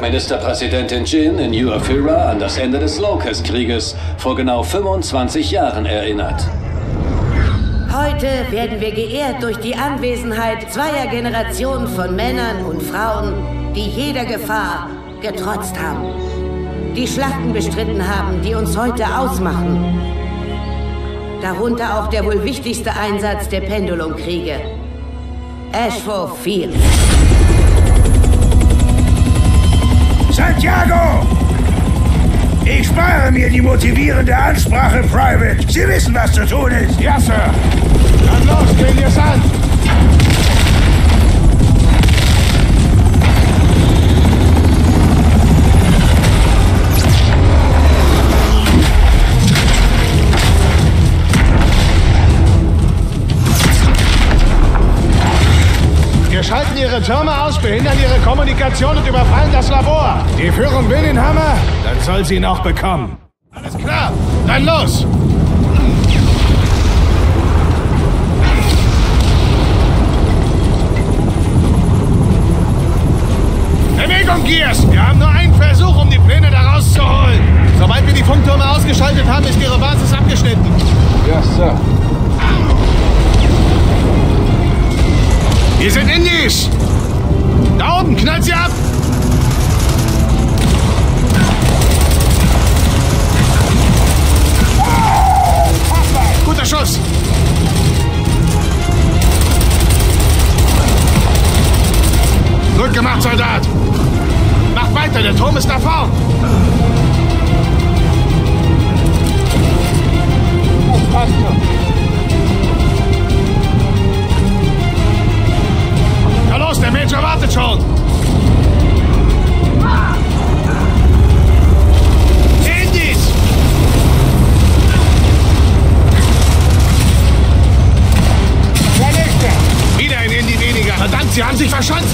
Ministerpräsidentin Jin in Yuafira an das Ende des Locust-Krieges vor genau 25 Jahren erinnert. Heute werden wir geehrt durch die Anwesenheit zweier Generationen von Männern und Frauen, die jeder Gefahr getrotzt haben. Die Schlachten bestritten haben, die uns heute ausmachen. Darunter auch der wohl wichtigste Einsatz der Pendulumkriege. Ashford Field. Santiago! Ich spare mir die motivierende Ansprache, Private. Sie wissen, was zu tun ist. Ja, Sir. Dann los, gehen wir's an. Schalten ihre Türme aus, behindern ihre Kommunikation und überfallen das Labor. Die Führung will den Hammer, dann soll sie ihn auch bekommen. Alles klar, dann los! Bewegung, Gears! Wir haben nur einen Versuch, um die Pläne da rauszuholen. Sobald wir die Funktürme ausgeschaltet haben, ist ihre Basis abgeschnitten. Ja, Sir. Wir sind Indies! Da oben, knallt sie ab!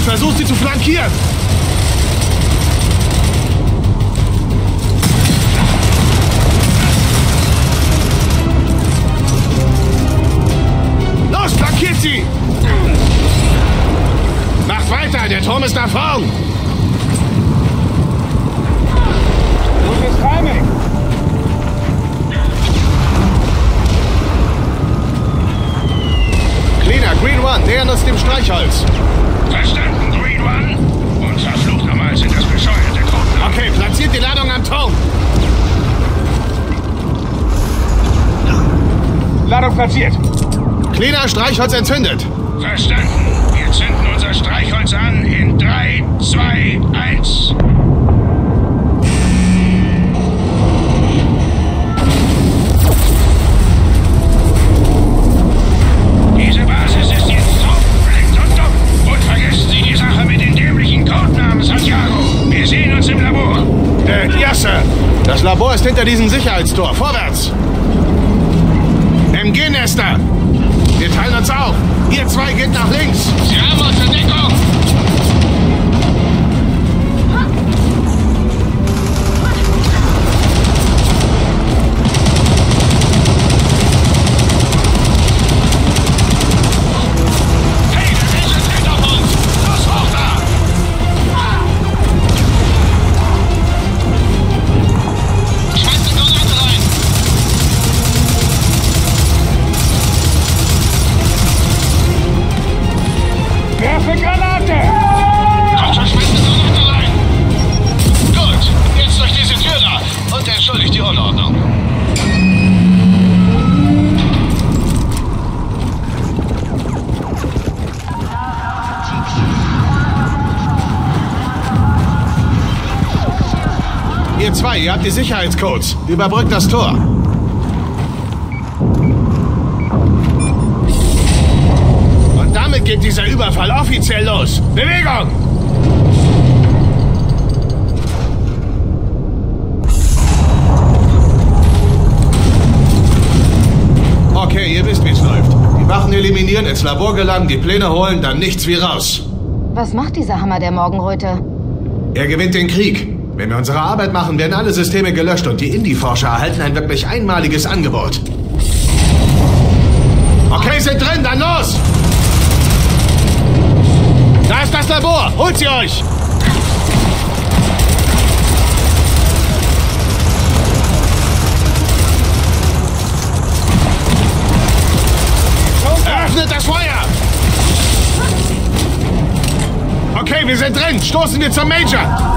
Versucht sie zu flankieren. Los, flankiert sie! Macht weiter, der Turm ist da vorn. Gutes Timing. Cleaner, Green One, nähern uns dem Streichholz. Verstanden, Green One? Und verflucht nochmal sind das bescheuerte Gruppen. Okay, platziert die Ladung am Turm. Ladung platziert. Cleaner, Streichholz entzündet. Verstanden. Wir zünden unser Streichholz an in 3, 2, 1. Labor ist hinter diesem Sicherheitstor. Vorwärts! MG-Nester! Wir teilen uns auf. Ihr zwei geht nach links. Die Sicherheitscodes. Überbrückt das Tor. Und damit geht dieser Überfall offiziell los. Bewegung! Okay, ihr wisst, wie es läuft. Die Wachen eliminieren, ins Labor gelangen, die Pläne holen, dann nichts wie raus. Was macht dieser Hammer der Morgenröte? Er gewinnt den Krieg. Wenn wir unsere Arbeit machen, werden alle Systeme gelöscht und die Indie-Forscher erhalten ein wirklich einmaliges Angebot. Okay, sind drin, dann los! Da ist das Labor! Holt sie euch! Eröffnet das Feuer! Okay, wir sind drin. Stoßen wir zum Major.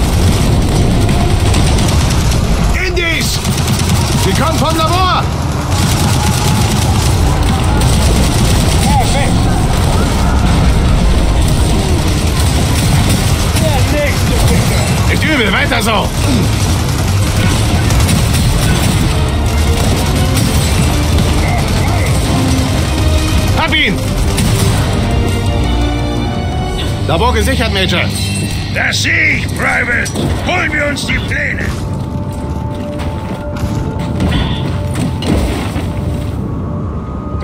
Kommen vom Labor! Perfekt. Der nächste bitte. Nicht übel, weiter so! Hab ihn! Labor gesichert, Major. Das sehe ich, Private. Holen wir uns die Pläne.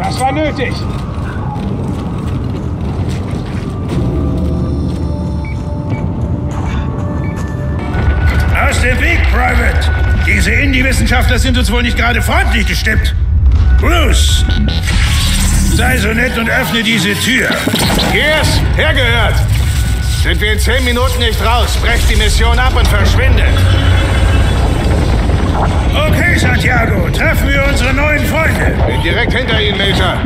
Das war nötig. Aus dem Weg, Private. Diese Indie-Wissenschaftler sind uns wohl nicht gerade freundlich gestimmt. Bruce, sei so nett und öffne diese Tür. Gears, hergehört! Sind wir in zehn Minuten nicht raus, brecht die Mission ab und verschwindet. Okay, Santiago, treffen wir unsere neuen Freunde. Bin direkt hinter Ihnen, Major.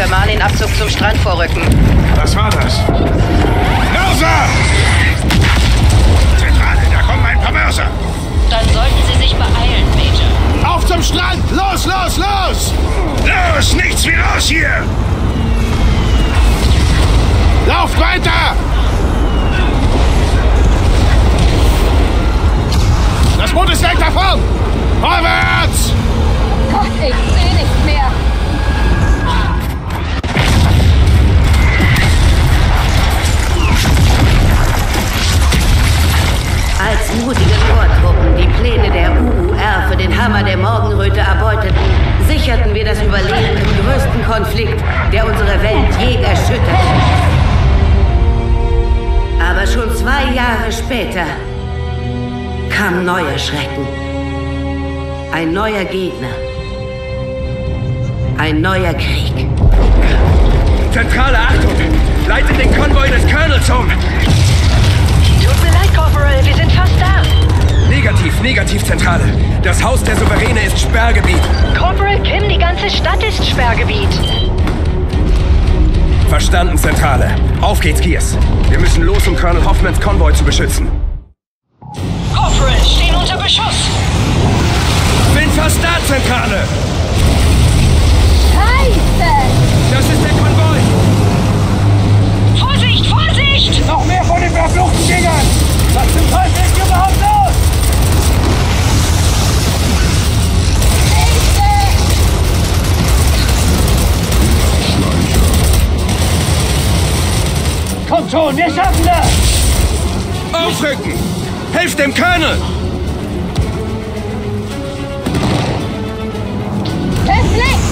Für Marlin Abzug zum Strand vorrücken. Was war das? Mörser! Zentrale, da kommen ein paar Mörser. Dann sollten Sie sich beeilen, Major. Auf zum Strand! Los, los, los! Los, nichts wie raus hier! Lauft weiter! Das Boot ist weg davon! Vorwärts! Gott, ich sehe nichts mehr! Als mutige Chortruppen die Pläne der UUR für den Hammer der Morgenröte erbeuteten, sicherten wir das Überleben im größten Konflikt, der unsere Welt je erschüttert. Aber schon zwei Jahre später kam neuer Schrecken. Ein neuer Gegner. Ein neuer Krieg. Zentrale Achtung! Leitet den Konvoi des Colonels um! Corporal, wir sind fast da. Negativ, negativ, Zentrale. Das Haus der Souveräne ist Sperrgebiet. Corporal Kim, die ganze Stadt ist Sperrgebiet. Verstanden, Zentrale. Auf geht's, Gears. Wir müssen los, um Colonel Hoffmans Konvoi zu beschützen. Corporal, stehen unter Beschuss. Bin fast da, Zentrale! Scheiße! Das ist der Konvoi! Vorsicht, Vorsicht! Noch mehr von den verfluchten Dingern! Was zum Teufel ist hier überhaupt los? Kommt schon, wir schaffen das! Aufrücken! Helft dem Colonel! Fest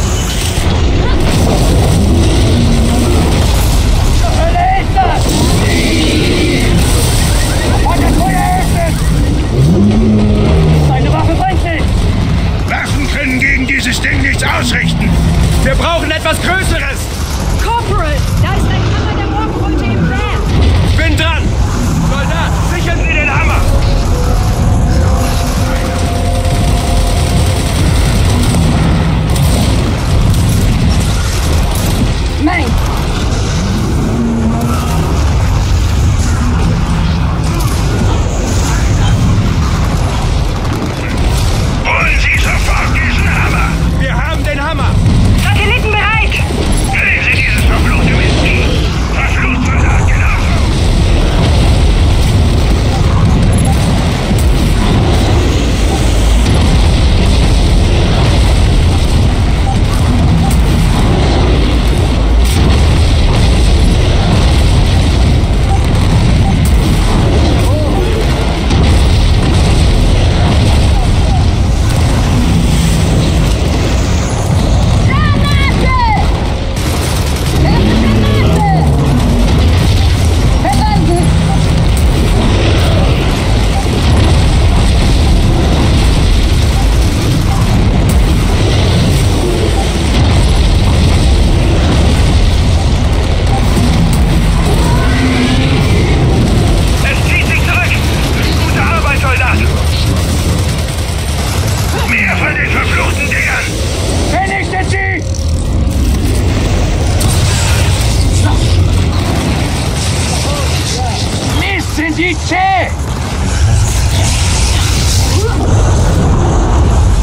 dieses Ding nichts ausrichten. Wir brauchen etwas Größeres. Corporal,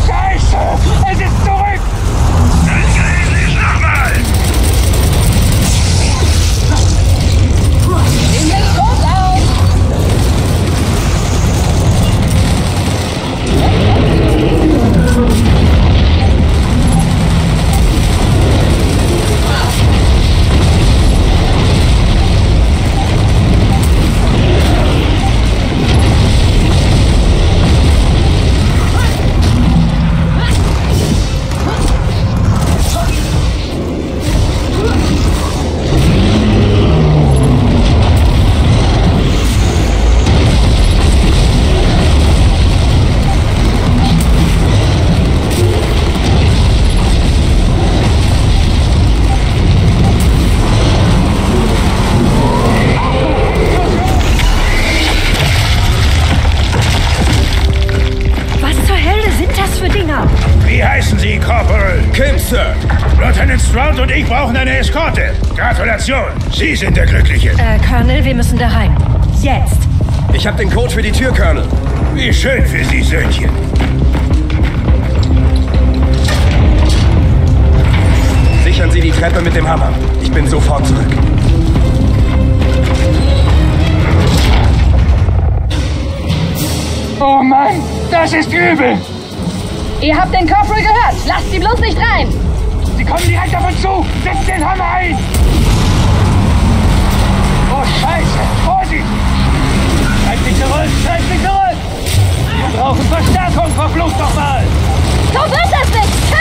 Scheiße! Es ist zurück! Dann drehen Sie es In den Kopf! Ich brauchen eine Eskorte. Gratulation, Sie sind der Glückliche. Äh, Colonel, wir müssen daheim. Jetzt. Ich habe den Code für die Tür, Colonel. Wie schön für Sie, Söhnchen. Sichern Sie die Treppe mit dem Hammer. Ich bin sofort zurück. Oh Mann, das ist übel. Ihr habt den Corporal gehört. Lasst sie bloß nicht rein. Sie kommen direkt auf uns zu. Setzt den Hammer ein. Oh, Scheiße. Vorsicht. Treibt dich zurück, treibt dich zurück. Wir brauchen Verstärkung, verflucht nochmal. So wird das nicht.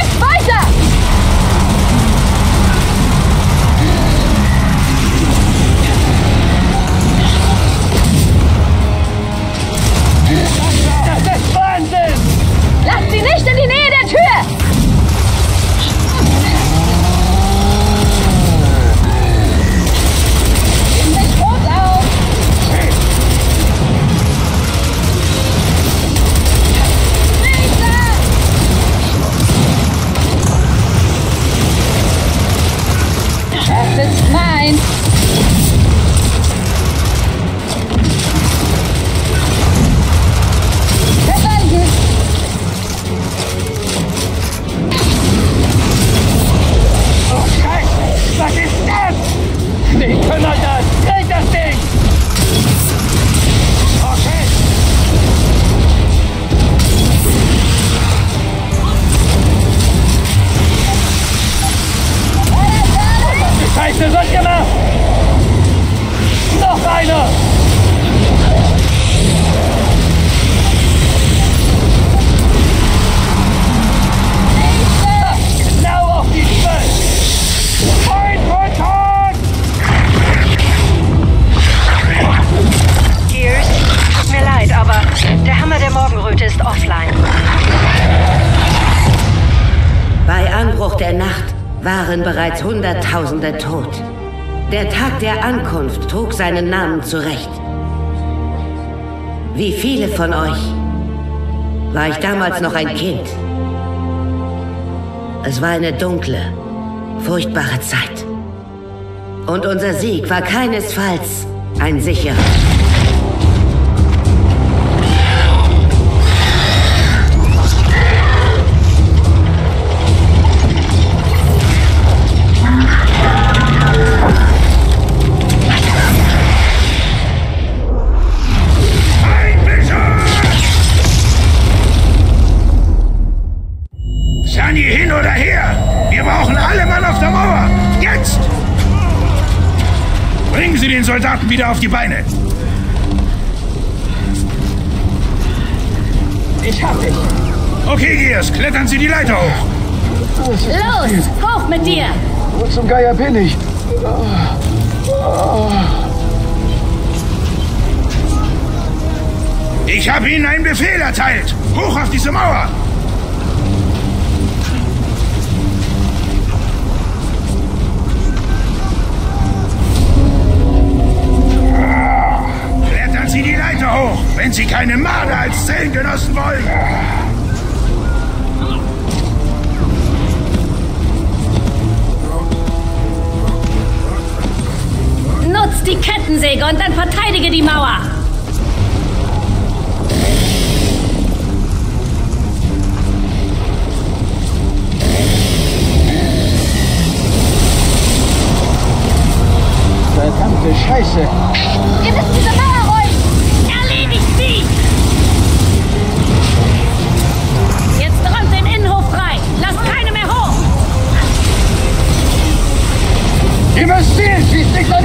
Zurecht. Wie viele von euch war ich damals noch ein Kind. Es war eine dunkle, furchtbare Zeit. Und unser Sieg war keinesfalls ein sicherer. Soldaten wieder auf die Beine! Ich hab dich. Okay, Gears, klettern Sie die Leiter hoch! Los, rauf mit dir. Wo zum Geier bin ich? Ich habe Ihnen einen Befehl erteilt! Hoch auf diese Mauer! Wenn Sie keine Marder als Zellengenossen wollen! Nutz die Kettensäge und dann verteidige die Mauer. Verdammte Scheiße. Ihr müsst diese Mauer She thinks I'm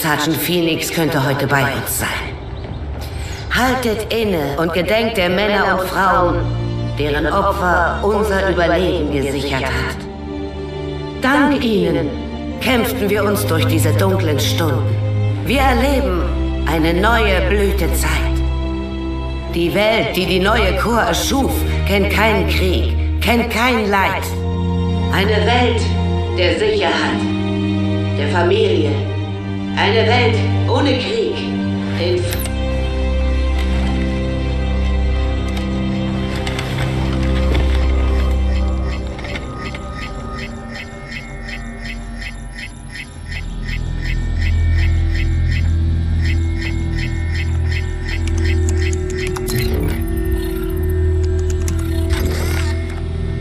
ich, Sergeant Phoenix könnte heute bei uns sein. Haltet inne und gedenkt der Männer und Frauen, deren Opfer unser Überleben gesichert hat. Dank ihnen kämpften wir uns durch diese dunklen Stunden. Wir erleben eine neue Blütezeit. Die Welt, die die neue Chor erschuf, kennt keinen Krieg, kennt kein Leid. Eine Welt der Sicherheit, der Familie. Eine Welt ohne Krieg. In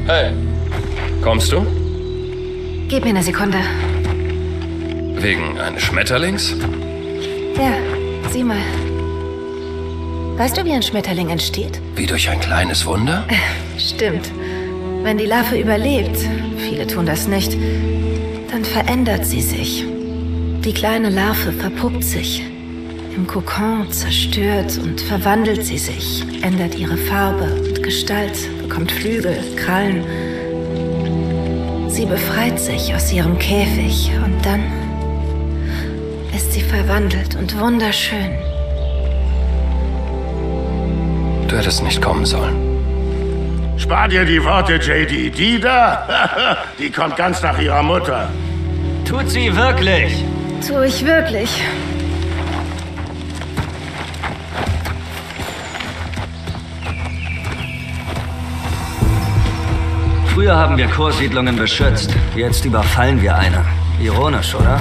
Hey, kommst du? Gib mir eine Sekunde. Wegen eines Schmetterlings? Ja, sieh mal. Weißt du, wie ein Schmetterling entsteht? Wie durch ein kleines Wunder? Stimmt. Wenn die Larve überlebt, viele tun das nicht, dann verändert sie sich. Die kleine Larve verpuppt sich. Im Kokon zerstört und verwandelt sie sich, ändert ihre Farbe und Gestalt, bekommt Flügel, Krallen. Sie befreit sich aus ihrem Käfig und dann ist sie verwandelt und wunderschön. Du hättest nicht kommen sollen. Spar dir die Worte, JD. Die da, die kommt ganz nach ihrer Mutter. Tut sie wirklich? Tu ich wirklich. Früher haben wir Chorsiedlungen beschützt. Jetzt überfallen wir eine. Ironisch, oder?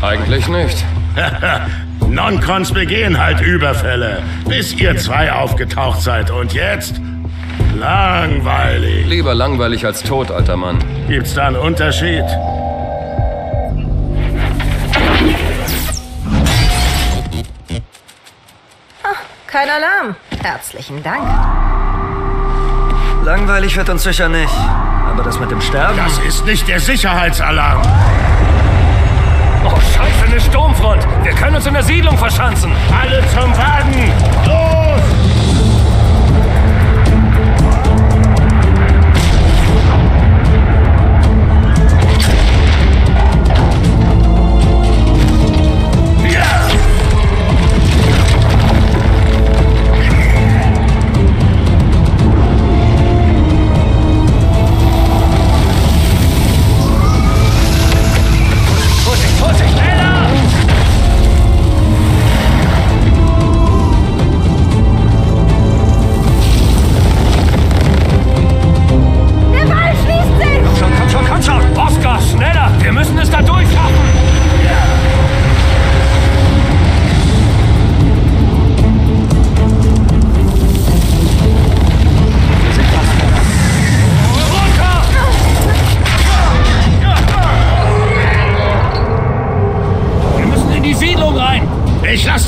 Eigentlich nicht. Non-Cons begehen halt Überfälle, bis ihr zwei aufgetaucht seid. Und jetzt? Langweilig. Lieber langweilig als tot, alter Mann. Gibt's da einen Unterschied? Kein Alarm. Herzlichen Dank. Langweilig wird uns sicher nicht. Aber das mit dem Sterben? Das ist nicht der Sicherheitsalarm. Oh, scheiße, eine Sturmfront. Wir können uns in der Siedlung verschanzen. Alle zum Wagen!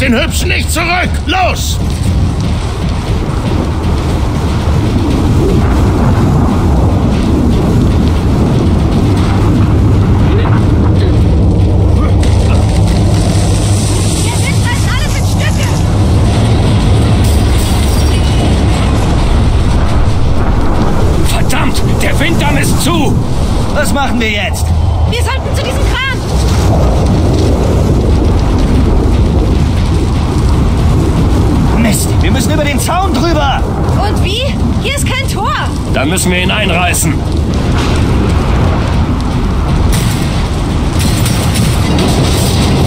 Den Hübschen nicht zurück! Los! Verdammt, der Winddamm ist zu! Was machen wir jetzt? Wir sollten zu diesem Kran! Mist, wir müssen über den Zaun drüber! Und wie? Hier ist kein Tor! Dann müssen wir ihn einreißen.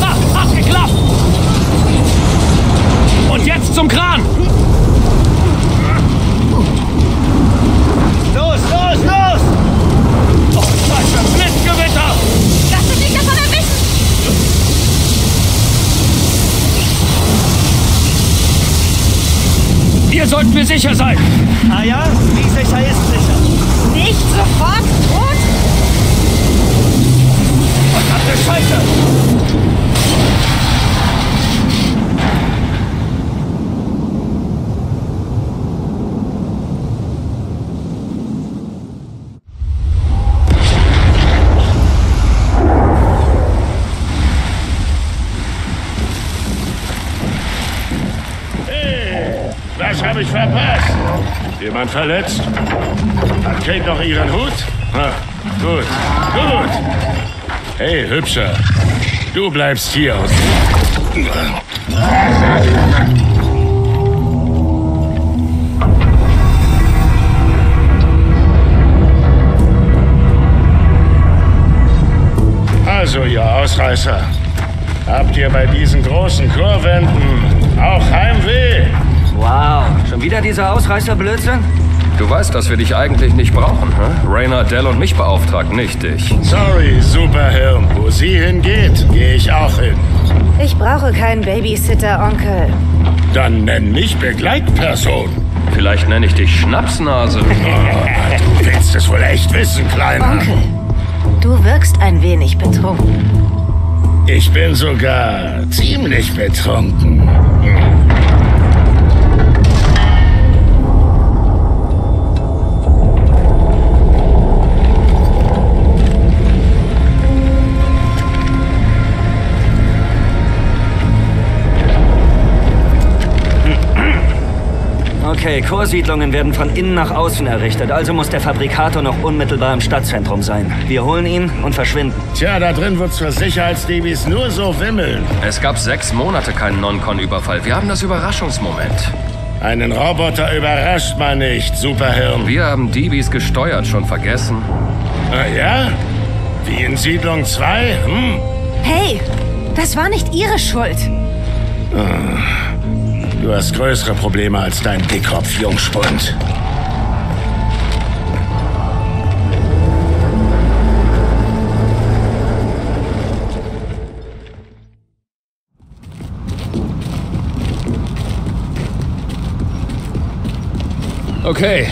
Ah, abgeklappt! Und jetzt zum Kran! Los, los, los! Oh, Scheiße, Blitzgewitter! Lass dich nicht davon erwischen! Hier sollten wir sicher sein. Ah ja? Wie sicher ist sicher? Nicht sofort tot? Verdammte Scheiße! Was habe ich verpasst? Jemand verletzt? Hat Kate noch ihren Hut? Ha, gut, gut. Hey, Hübscher. Du bleibst hier. Also, ihr Ausreißer. Habt ihr bei diesen großen Chorwänden auch Heimweh? Wow, schon wieder dieser Ausreißerblödsinn? Du weißt, dass wir dich eigentlich nicht brauchen, hä? Rainer, Dell und mich beauftragt, nicht dich. Sorry, Superhirn. Wo sie hingeht, gehe ich auch hin. Ich brauche keinen Babysitter, Onkel. Dann nenn mich Begleitperson. Vielleicht nenne ich dich Schnapsnase. Du willst es wohl echt wissen, Kleiner. Onkel, du wirkst ein wenig betrunken. Ich bin sogar ziemlich betrunken. Okay, Chorsiedlungen werden von innen nach außen errichtet, also muss der Fabrikator noch unmittelbar im Stadtzentrum sein. Wir holen ihn und verschwinden. Tja, da drin wird's für Sicherheitsdebis nur so wimmeln. Es gab sechs Monate keinen Non-Con-Überfall. Wir haben das Überraschungsmoment. Einen Roboter überrascht man nicht, Superhirn. Wir haben Diebis gesteuert, schon vergessen. Ah ja? Wie in Siedlung 2? Hm. Hey, das war nicht Ihre Schuld. Du hast größere Probleme als dein Dickkopf, Jungspund. Okay,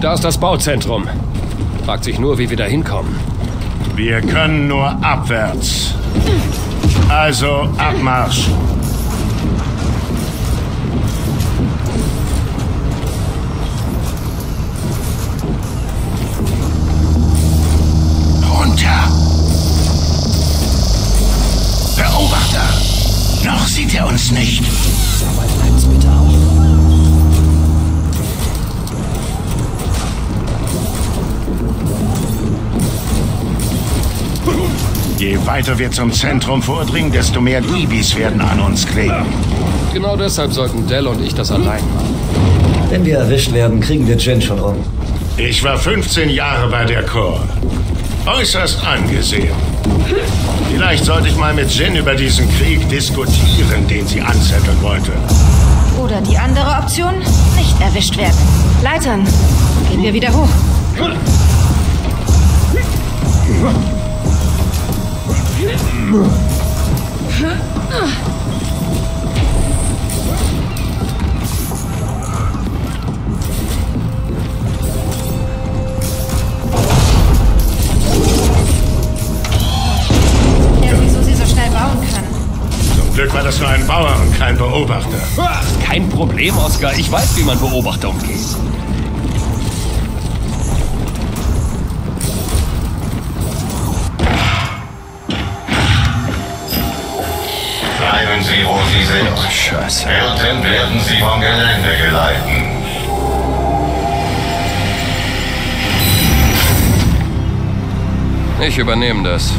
da ist das Bauzentrum. Fragt sich nur, wie wir da hinkommen. Wir können nur abwärts. Also Abmarsch. Sieht er uns nicht. Je weiter wir zum Zentrum vordringen, desto mehr Diebis werden an uns kleben. Genau deshalb sollten Dell und ich das allein machen. Wenn wir erwischt werden, kriegen wir Jin schon um. Ich war 15 Jahre bei der Corps. Äußerst angesehen. Vielleicht sollte ich mal mit Jin über diesen Krieg diskutieren, den sie anzetteln wollte. Oder die andere Option, nicht erwischt werden. Leitern, gehen wir wieder hoch. Zum Glück war das nur ein Bauer und kein Beobachter. Kein Problem, Oscar. Ich weiß, wie man Beobachter umgeht. Bleiben Sie, wo Sie sind. Scheiße. Hilton werden Sie vom Gelände geleiten. Ich übernehme das.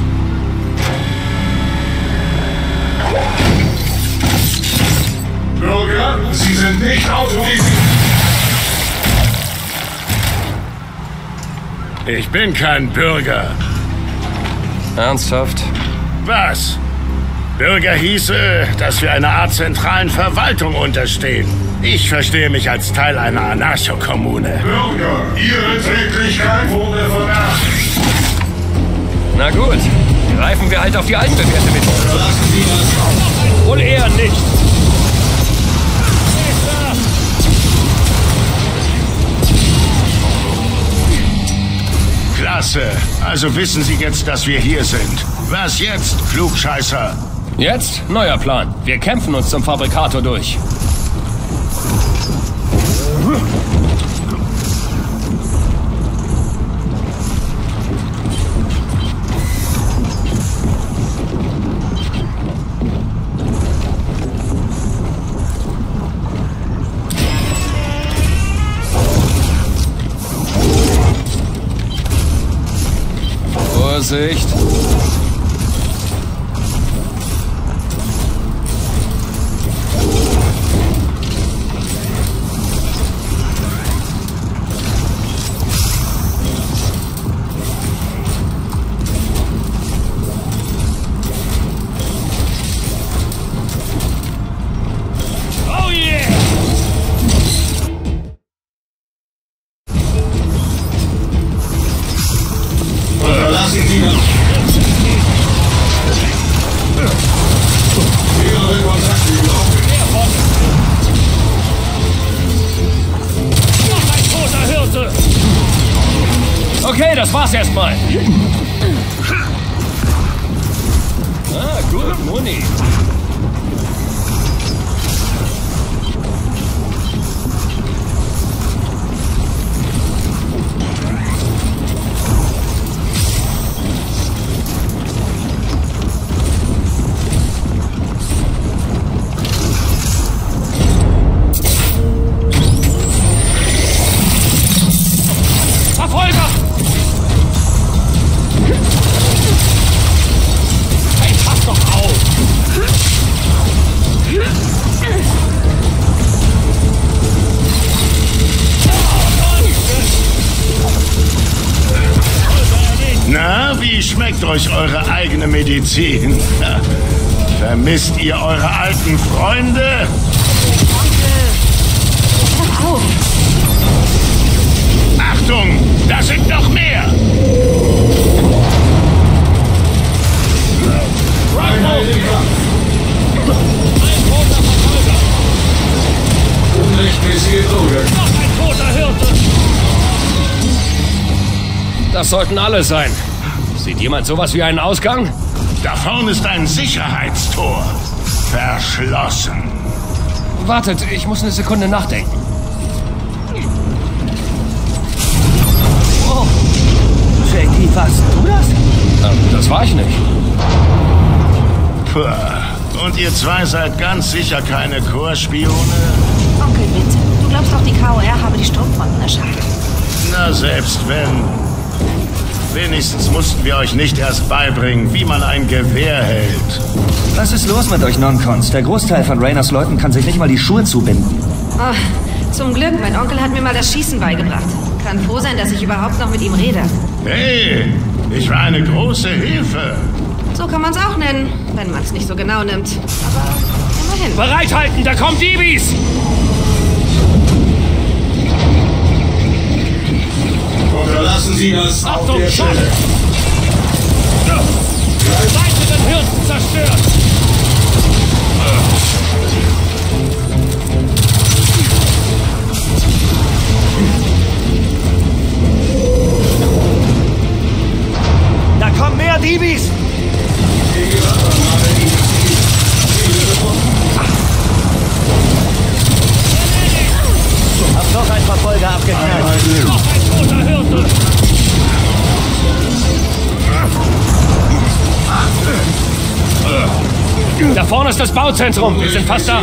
Sie sind nicht autorisiert. Ich bin kein Bürger. Ernsthaft? Was? Bürger hieße, dass wir einer Art zentralen Verwaltung unterstehen. Ich verstehe mich als Teil einer Anarchokommune. Bürger, Ihre Tätigkeit wurde vermerkt. Na gut, greifen wir halt auf die altbewährte Methode. Lassen Sie das Wohl eher nicht. Klasse. Also wissen Sie jetzt, dass wir hier sind. Was jetzt, Klugscheißer? Jetzt? Neuer Plan. Wir kämpfen uns zum Fabrikator durch. Vorsicht! Medizin? Vermisst ihr eure alten Freunde? Achtung, da sind noch mehr! Noch ein toter Hirte! Das sollten alle sein. Sieht jemand sowas wie einen Ausgang? Da vorne ist ein Sicherheitstor. Verschlossen. Wartet, ich muss eine Sekunde nachdenken. JD, warst du das? Ähm, das war ich nicht. Puh. Und ihr zwei seid ganz sicher keine Chorspione? Onkel, bitte. Du glaubst doch, die KOR habe die Strumpfwunden erschaffen. Na, selbst wenn. Wenigstens mussten wir euch nicht erst beibringen, wie man ein Gewehr hält. Was ist los mit euch Non-Cons? Der Großteil von Rayners Leuten kann sich nicht mal die Schuhe zubinden. Oh, zum Glück, mein Onkel hat mir mal das Schießen beigebracht. Kann froh sein, dass ich überhaupt noch mit ihm rede. Hey, ich war eine große Hilfe. So kann man es auch nennen, wenn man es nicht so genau nimmt. Aber immerhin. Bereithalten, da kommen Diebis! Verlassen Sie das Achtung, auf der Schade. Stelle. Weiteren Hirten zerstört. Da kommen mehr Diebis! Hab noch ein Verfolger abgeknallt. Da vorne ist das Bauzentrum. Wir sind fast da.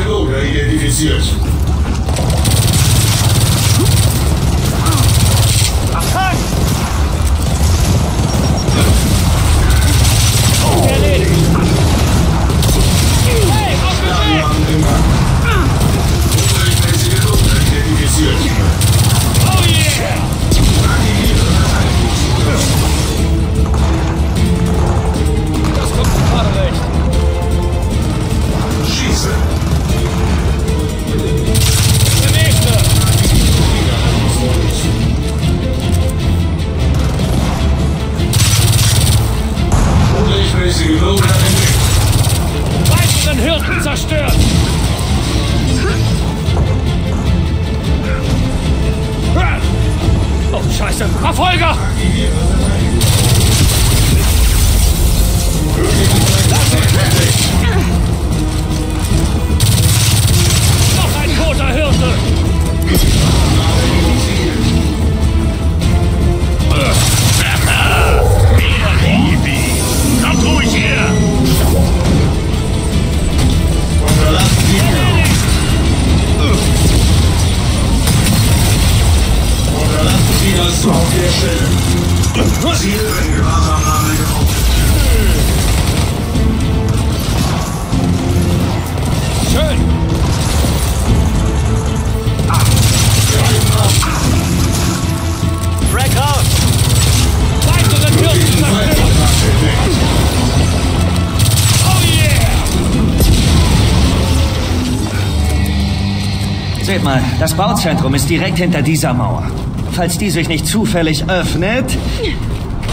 Das Bauzentrum ist direkt hinter dieser Mauer. Falls die sich nicht zufällig öffnet...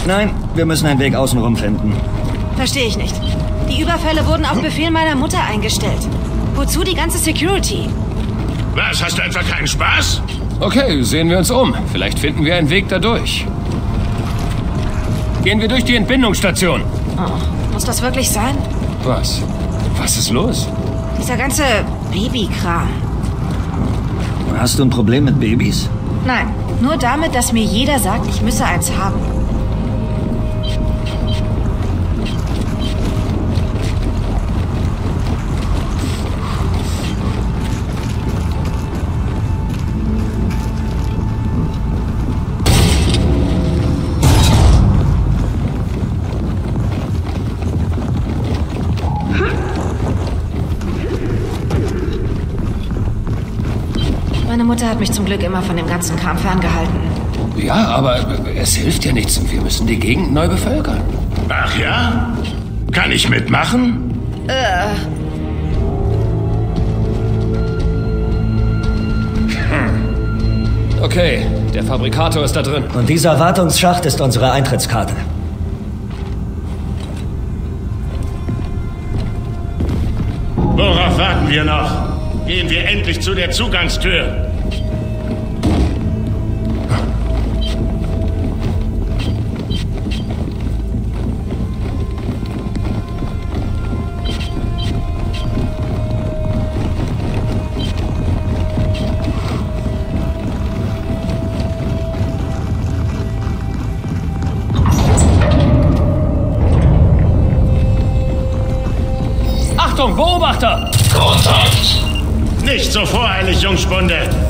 Nein, wir müssen einen Weg außenrum finden. Verstehe ich nicht. Die Überfälle wurden auf Befehl meiner Mutter eingestellt. Wozu die ganze Security? Was, hast du etwa keinen Spaß? Okay, sehen wir uns um. Vielleicht finden wir einen Weg dadurch. Gehen wir durch die Entbindungsstation. Oh, muss das wirklich sein? Was? Was ist los? Dieser ganze Babykram. Hast du ein Problem mit Babys? Nein, nur damit, dass mir jeder sagt, ich müsse eins haben. Mutter hat mich zum Glück immer von dem ganzen Kram ferngehalten. Ja, aber es hilft ja nichts. Wir müssen die Gegend neu bevölkern. Ach ja? Kann ich mitmachen? Äh, Okay, der Fabrikator ist da drin. Und dieser Wartungsschacht ist unsere Eintrittskarte. Worauf warten wir noch? Gehen wir endlich zu der Zugangstür. Nicht so voreilig, Jungspunde.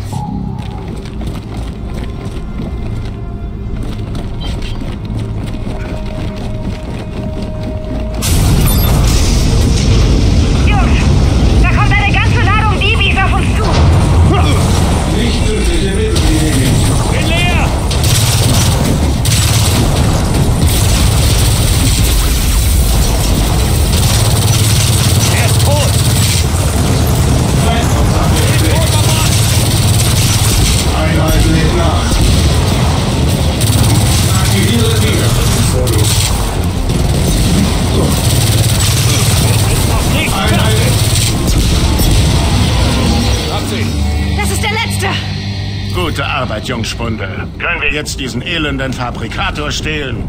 jetzt diesen elenden Fabrikator stehlen?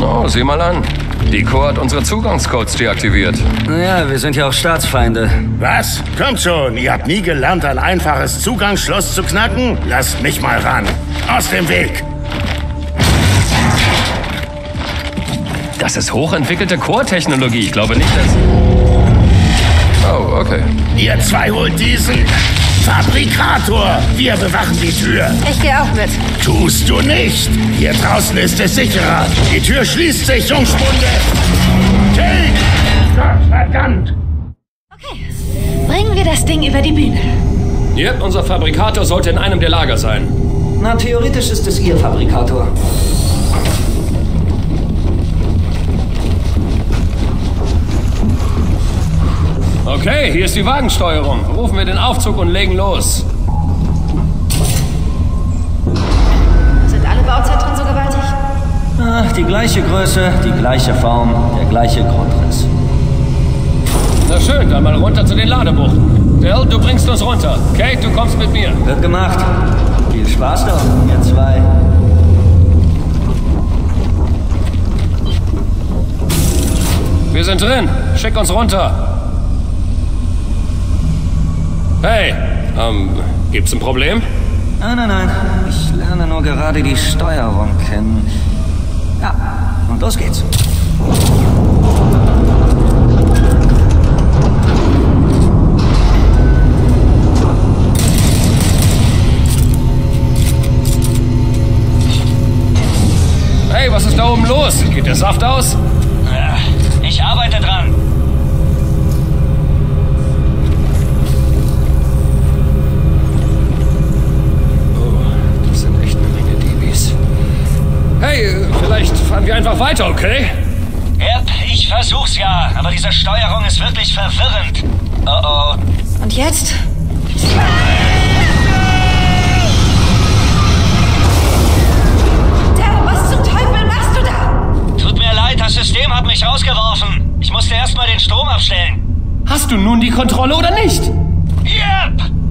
Oh, sieh mal an. Deco hat unsere Zugangscodes deaktiviert. Naja, wir sind ja auch Staatsfeinde. Was? Kommt schon, ihr habt nie gelernt, ein einfaches Zugangsschloss zu knacken? Lasst mich mal ran. Aus dem Weg! Das ist hochentwickelte Core-Technologie. Ich glaube nicht, dass... Oh, okay. Ihr zwei holt diesen Fabrikator. Wir bewachen die Tür. Ich gehe auch mit. Tust du nicht. Hier draußen ist es sicherer. Die Tür schließt sich, Jungspunde. Take! Gott verdammt! Bringen wir das Ding über die Bühne. Yep, unser Fabrikator sollte in einem der Lager sein. Na, theoretisch ist es Ihr Fabrikator. Okay, hier ist die Wagensteuerung. Rufen wir den Aufzug und legen los. Sind alle Bauzentren so gewaltig? Ach, die gleiche Größe, die gleiche Form, der gleiche Grundriss. Na schön, dann mal runter zu den Ladebuchten. Dell, du bringst uns runter. Kate, du kommst mit mir. Wird gemacht. Viel Spaß doch, ihr zwei. Wir sind drin. Schick uns runter. Hey, ähm, gibt's ein Problem? Nein, nein, nein. Ich lerne nur gerade die Steuerung kennen. Ja, und los geht's. Hey, was ist da oben los? Geht der Saft aus? Fahren wir einfach weiter, okay? Yep, ich versuch's ja, aber diese Steuerung ist wirklich verwirrend. Oh oh. Und jetzt? Dell, was zum Teufel machst du da? Tut mir leid, das System hat mich rausgeworfen. Ich musste erstmal den Strom abstellen. Hast du nun die Kontrolle oder nicht? Yep.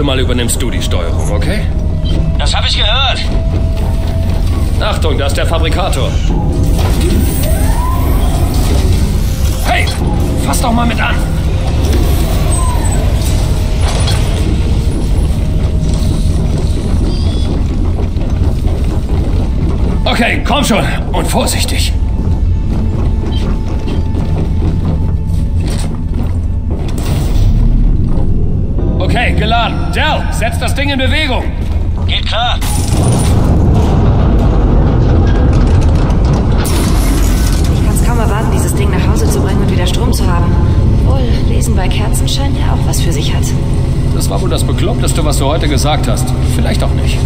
Nächste Mal übernimmst du die Steuerung, okay? Das habe ich gehört. Achtung, da ist der Fabrikator. Hey, fass doch mal mit an. Okay, komm schon und vorsichtig. Geladen. Dell, setz das Ding in Bewegung. Geht klar. Ich kann's kaum erwarten, dieses Ding nach Hause zu bringen und wieder Strom zu haben. Wohl, Lesen bei Kerzenschein ja auch was für sich hat. Das war wohl das Bekloppteste, was du heute gesagt hast. Vielleicht auch nicht.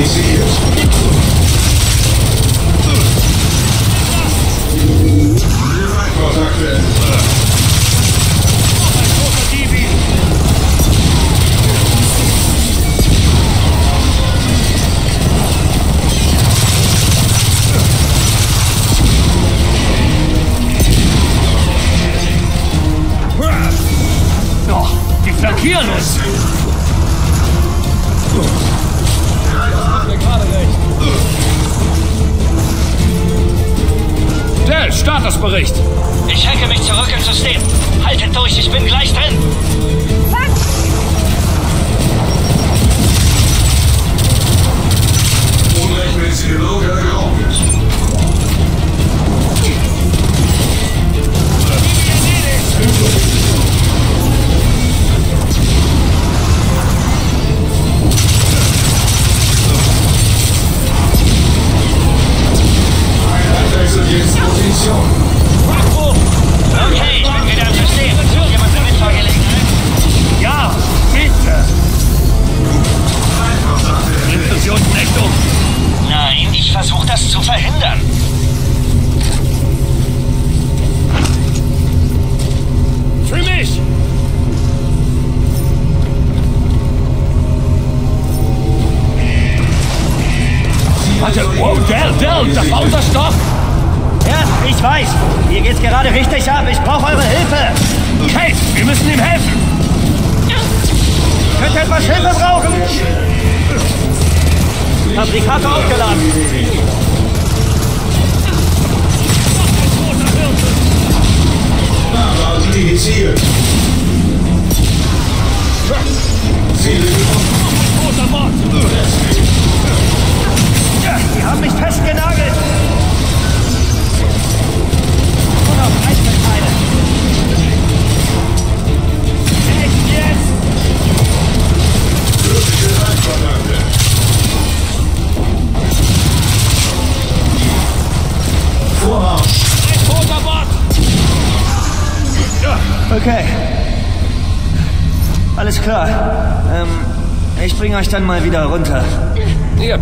music bringe euch dann mal wieder runter. Yep.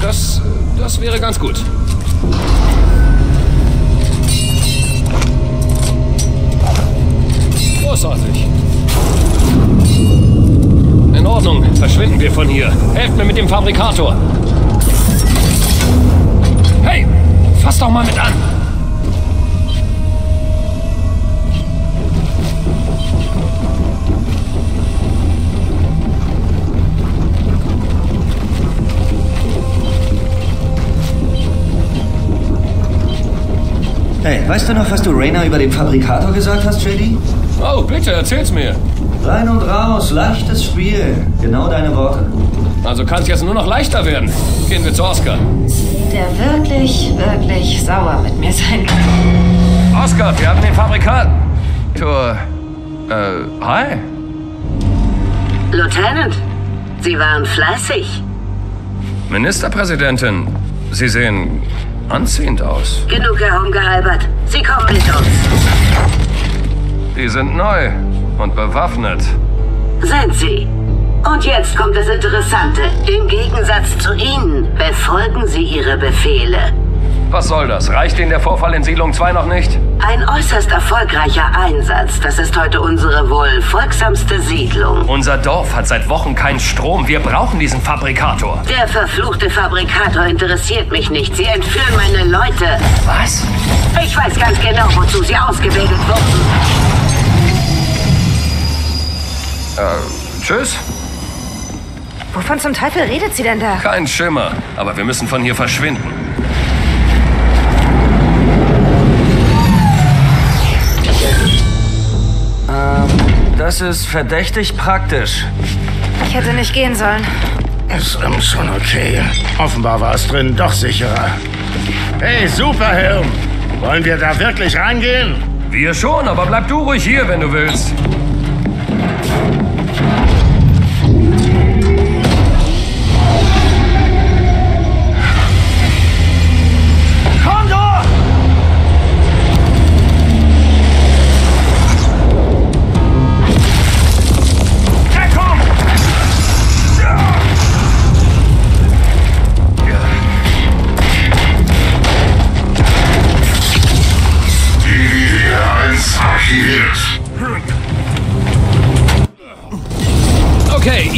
Das, das wäre ganz gut. Großartig. In Ordnung, verschwinden wir von hier. Helft mir mit dem Fabrikator. Hey, fass doch mal mit an. Hey, weißt du noch, was du Rainer über den Fabrikator gesagt hast, JD? Oh, bitte, erzähl's mir. Rein und raus, leichtes Spiel. Genau deine Worte. Also kann's jetzt nur noch leichter werden. Gehen wir zu Oscar. Der wirklich, wirklich sauer mit mir sein kann. Oscar, wir haben den Fabrikator. Äh, hi. Lieutenant, Sie waren fleißig. Ministerpräsidentin, Sie sehen anziehend aus. Genug herumgealbert. Sie kommen mit uns. Die sind neu und bewaffnet. Sind Sie? Und jetzt kommt das Interessante. Im Gegensatz zu Ihnen befolgen Sie Ihre Befehle. Was soll das? Reicht Ihnen der Vorfall in Siedlung 2 noch nicht? Ein äußerst erfolgreicher Einsatz. Das ist heute unsere wohl folgsamste Siedlung. Unser Dorf hat seit Wochen keinen Strom. Wir brauchen diesen Fabrikator. Der verfluchte Fabrikator interessiert mich nicht. Sie entführen meine Leute. Was? Ich weiß ganz genau, wozu Sie ausgebildet wurden. Äh, tschüss? Wovon zum Teufel redet sie denn da? Kein Schimmer. Aber wir müssen von hier verschwinden. Das ist verdächtig praktisch. Ich hätte nicht gehen sollen. Ist ähm, schon okay. Offenbar war es drin doch sicherer. Hey, Superhirn! Wollen wir da wirklich reingehen? Wir schon, aber bleib du ruhig hier, wenn du willst.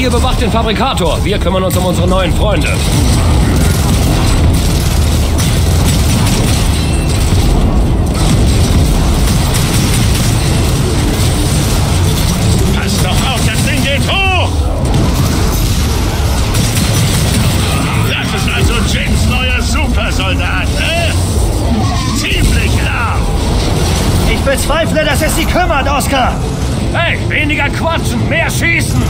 Ihr bewacht den Fabrikator. Wir kümmern uns um unsere neuen Freunde. Pass doch auf, das Ding geht hoch! Das ist also Jins neuer Supersoldat, ne? Ziemlich klar! Ich bezweifle, dass es sie kümmert, Oscar. Hey, weniger quatschen, mehr schießen!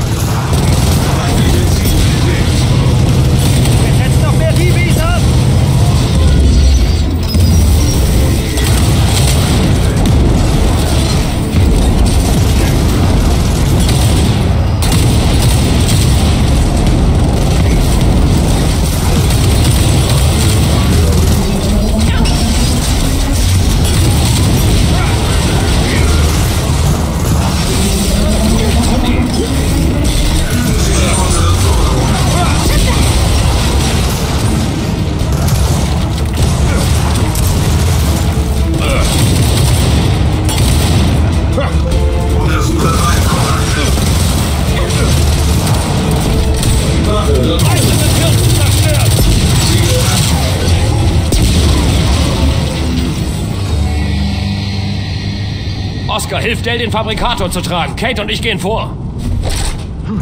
Dell, den Fabrikator zu tragen. Kate und ich gehen vor.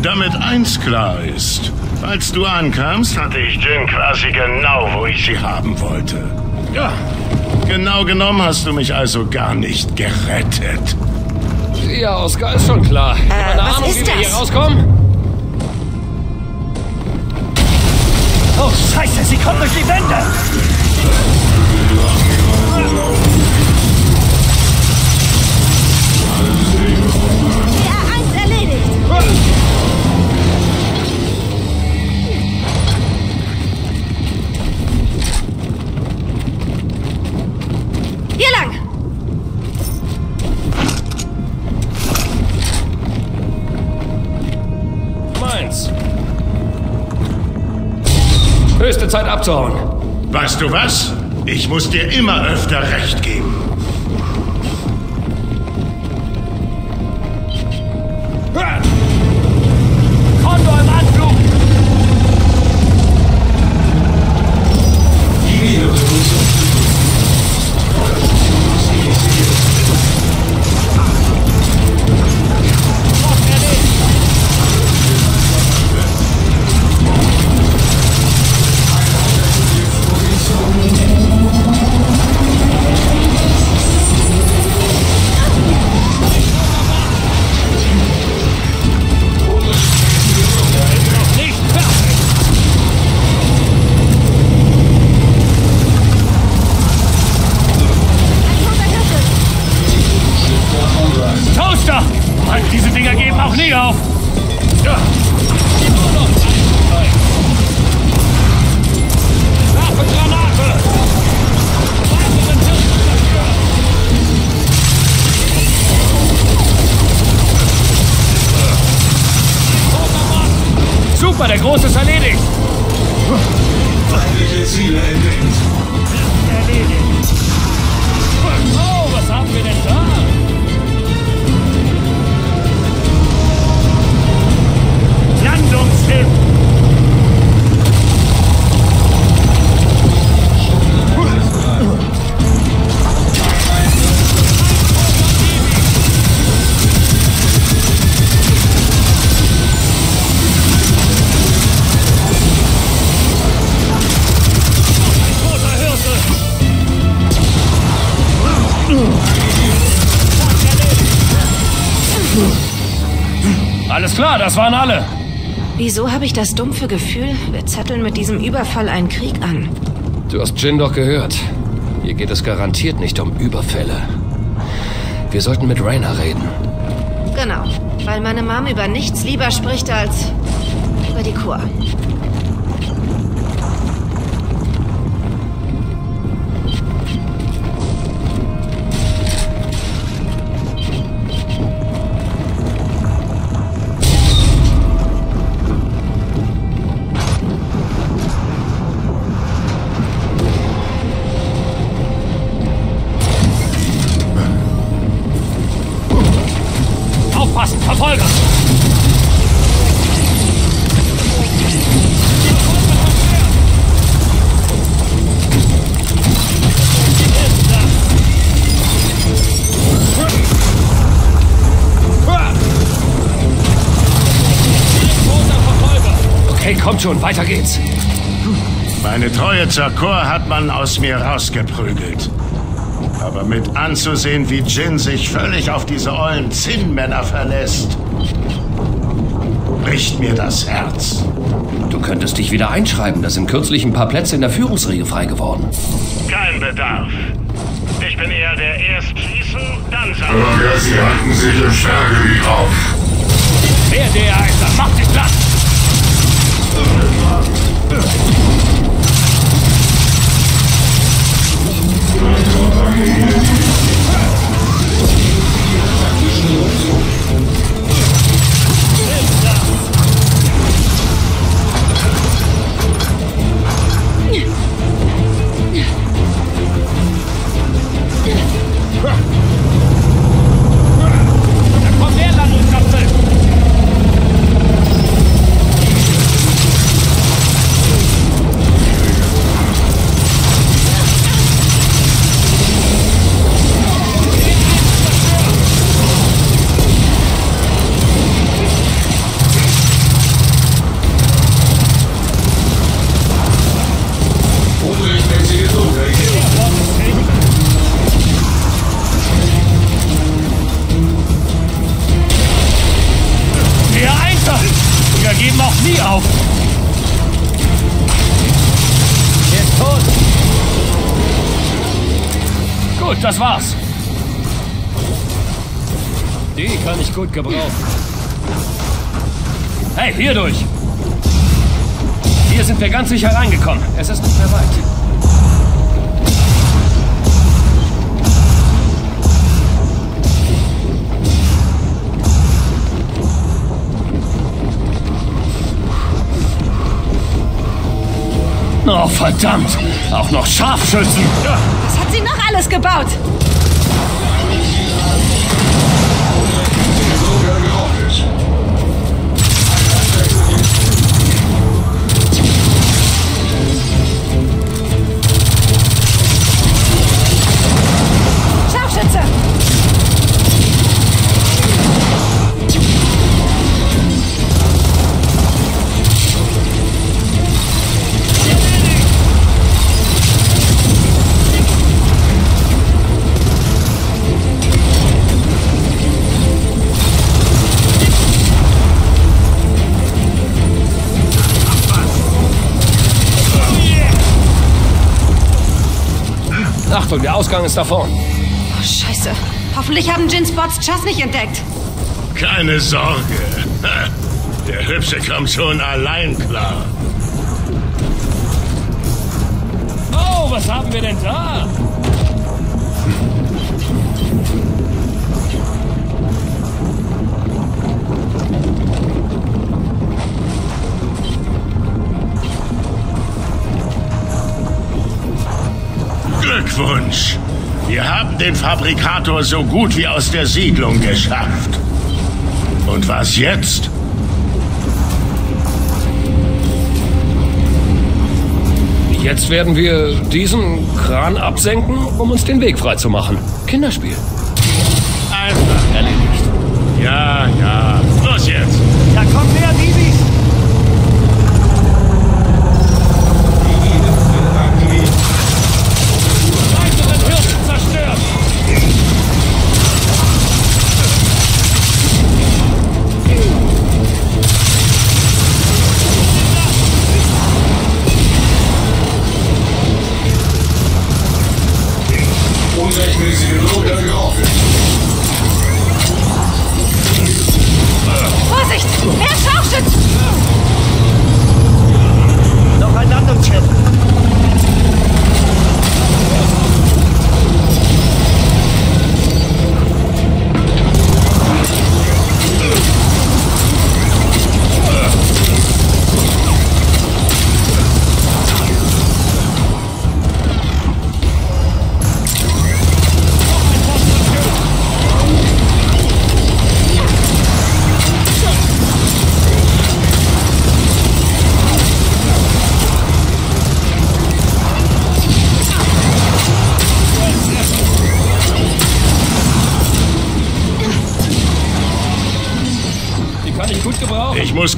Damit eins klar ist. Als du ankamst, hatte ich Jin quasi genau, wo ich sie haben wollte. Ja, genau genommen hast du mich also gar nicht gerettet. Ja, Oscar, ist schon klar. Ich hab eine was Ahnung, ist wie wir das? hier rauskommen? Oh, Scheiße, sie kommt durch die Wände! Hier lang! Meins. Höchste Zeit abzuhauen. Weißt du was? Ich muss dir immer öfter recht geben. Das waren alle. Wieso habe ich das dumpfe Gefühl, wir zetteln mit diesem Überfall einen Krieg an? Du hast Jin doch gehört. Hier geht es garantiert nicht um Überfälle. Wir sollten mit Rainer reden. Genau, weil meine Mom über nichts lieber spricht als über die Kur. Kommt schon, weiter geht's. Meine Treue zur Chor hat man aus mir rausgeprügelt. Aber mit anzusehen, wie Jin sich völlig auf diese ollen Zinnmänner verlässt, bricht mir das Herz. Du könntest dich wieder einschreiben. Da sind kürzlich ein paar Plätze in der Führungsriege frei geworden. Kein Bedarf. Ich bin eher der erst schießen, dann sagen. Aber sie halten sich im Sperrgebiet auf. Wer der ist, das macht sich platt! Da Gut, das war's. Die kann ich gut gebrauchen. Hey, hier durch! Hier sind wir ganz sicher reingekommen. Es ist nicht mehr weit. Oh, verdammt! Auch noch Scharfschützen! Was hat sie noch alles gebaut? Achtung, der Ausgang ist da vorne. Oh, scheiße. Hoffentlich haben Jins Bots Chas nicht entdeckt. Keine Sorge. Der Hübsche kommt schon allein klar. Oh, was haben wir denn da? Glückwunsch. Wir haben den Fabrikator so gut wie aus der Siedlung geschafft. Und was jetzt? Jetzt werden wir diesen Kran absenken, um uns den Weg freizumachen. Kinderspiel. Einfach erledigt. Ja, ja. Los jetzt. Da kommt mehr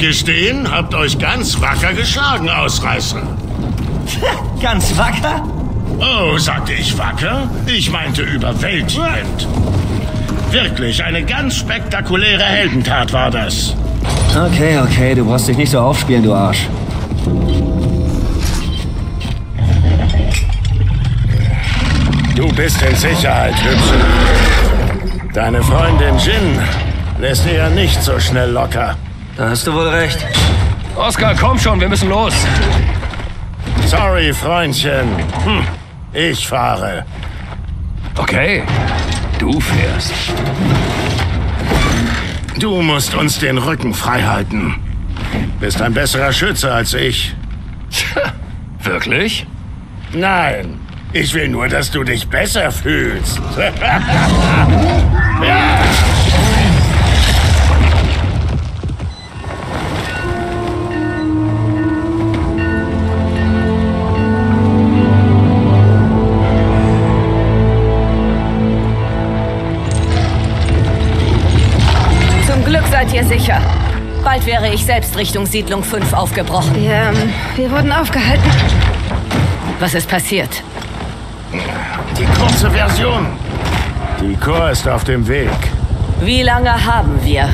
gestehen, habt euch ganz wacker geschlagen, Ausreißer. ganz wacker? Oh, sagte ich wacker? Ich meinte überwältigend. Wirklich, eine ganz spektakuläre Heldentat war das. Okay, okay, du brauchst dich nicht so aufspielen, du Arsch. Du bist in Sicherheit, Hübsche. Deine Freundin Jin lässt dir ja nicht so schnell locker. Da hast du wohl recht. Oscar, komm schon, wir müssen los. Sorry, Freundchen. Hm, ich fahre. Okay, du fährst. Du musst uns den Rücken frei halten. Bist ein besserer Schütze als ich. Wirklich? Nein, ich will nur, dass du dich besser fühlst. Zum sicher. Bald wäre ich selbst Richtung Siedlung 5 aufgebrochen. Ja, wir wurden aufgehalten. Was ist passiert? Die kurze Version. Die Chor ist auf dem Weg. Wie lange haben wir?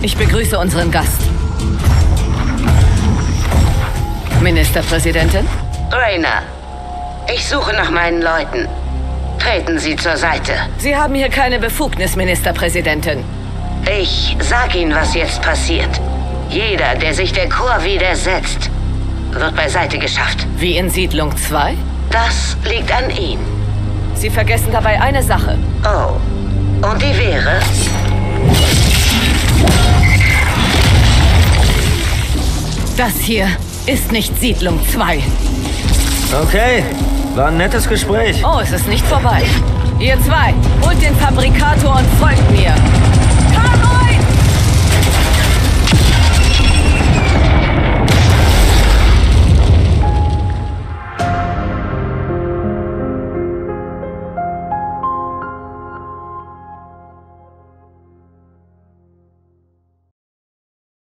Ich begrüße unseren Gast. Ministerpräsidentin? Rainer, ich suche nach meinen Leuten. Treten Sie zur Seite. Sie haben hier keine Befugnis, Ministerpräsidentin. Ich sag Ihnen, was jetzt passiert. Jeder, der sich der Chor widersetzt, wird beiseite geschafft. Wie in Siedlung 2? Das liegt an Ihnen. Sie vergessen dabei eine Sache. Oh. Und die wäre? Das hier ist nicht Siedlung 2. Okay, war ein nettes Gespräch. Oh, es ist nicht vorbei. Ihr zwei, holt den Fabrikator und folgt mir.